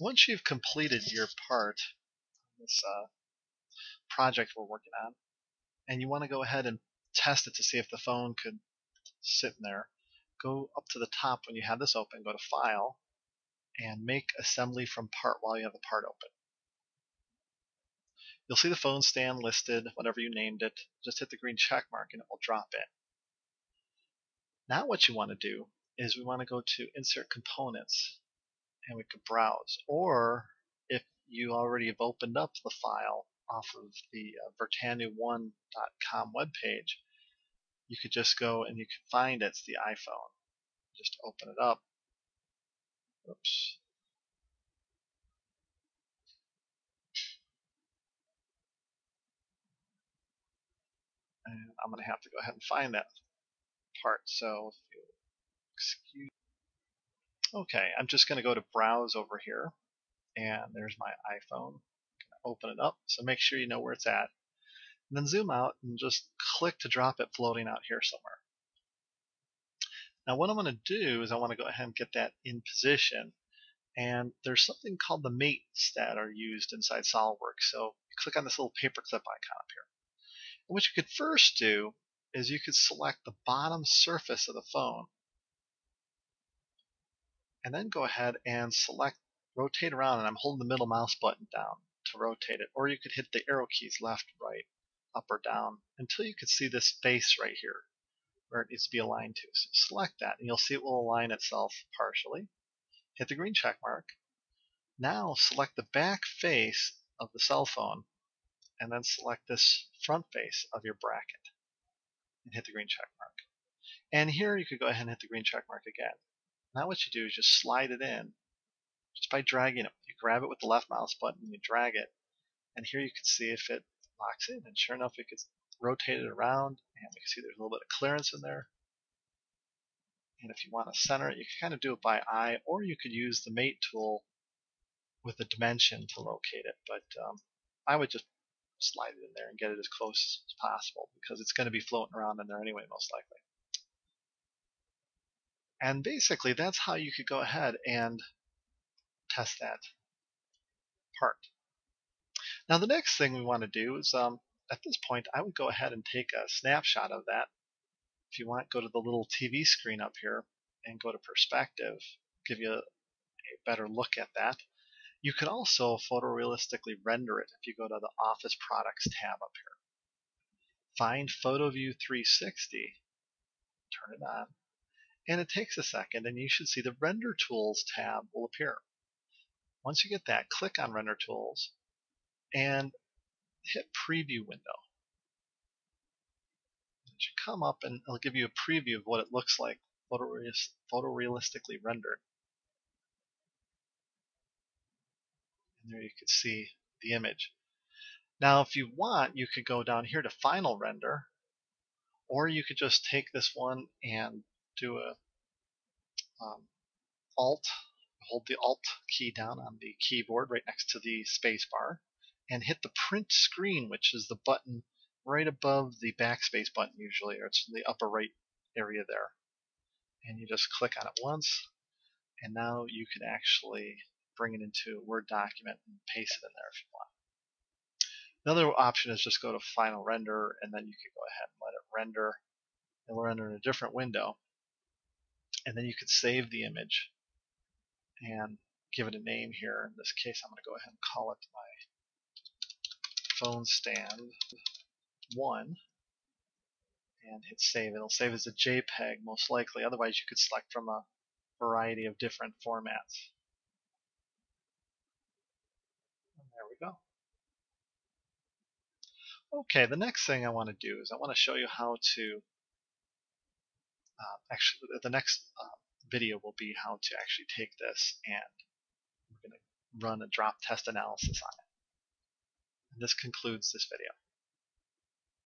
once you've completed your part, this uh, project we're working on, and you want to go ahead and test it to see if the phone could sit in there, go up to the top when you have this open, go to File, and make assembly from part while you have the part open. You'll see the phone stand listed, whatever you named it. Just hit the green check mark and it will drop in. Now what you want to do is we want to go to Insert Components and we could browse. Or if you already have opened up the file off of the uh, vertanux1.com webpage, you could just go and you can find it's the iPhone. Just open it up. Oops. And I'm going to have to go ahead and find that part. So, if you excuse. Okay, I'm just going to go to Browse over here, and there's my iPhone. Open it up, so make sure you know where it's at. And then zoom out and just click to drop it floating out here somewhere. Now what I'm going to do is I want to go ahead and get that in position. And there's something called the mates that are used inside SOLIDWORKS. So click on this little paperclip icon up here. And what you could first do is you could select the bottom surface of the phone and then go ahead and select rotate around and I'm holding the middle mouse button down to rotate it or you could hit the arrow keys left right up or down until you can see this face right here where it needs to be aligned to. So select that and you'll see it will align itself partially. Hit the green check mark. Now select the back face of the cell phone and then select this front face of your bracket and hit the green check mark. And here you could go ahead and hit the green check mark again. Now what you do is just slide it in. Just by dragging it. You grab it with the left mouse button and you drag it and here you can see if it locks in. And sure enough it gets rotated around and we can see there's a little bit of clearance in there. And if you want to center it you can kind of do it by eye or you could use the mate tool with the dimension to locate it. But um, I would just slide it in there and get it as close as possible because it's going to be floating around in there anyway most likely and basically that's how you could go ahead and test that part now the next thing we want to do is um, at this point I would go ahead and take a snapshot of that. If you want, go to the little TV screen up here and go to perspective, give you a, better look at that. You can also photorealistically render it if you go to the Office Products tab up here. Find PhotoView 360, turn it on, and it takes a second and you should see the Render Tools tab will appear. Once you get that, click on Render Tools and hit preview window. It should come up and it'll give you a preview of what it looks like photorealistically rendered. And there you can see the image. Now if you want, you could go down here to final render, or you could just take this one and do a um, Alt, hold the Alt key down on the keyboard right next to the space bar, and hit the print screen, which is the button right above the backspace button usually, or it's in the upper right area there. And you just click on it once, and now you can actually bring it into a Word document and paste it in there if you want. Another option is just go to Final Render, and then you can go ahead and let it render. It'll render in a different window. And then you can save the image and give it a name here. In this case, I'm going to go ahead and call it my phone stand 1 and hit save. It'll save as a JPEG most likely. Otherwise, you could select from a variety of different formats. And there we go. Okay, the next thing I want to do is I want to show you how to uh, actually the next uh, video will be how to actually take this and we're going to run a drop test analysis on it. This concludes this video.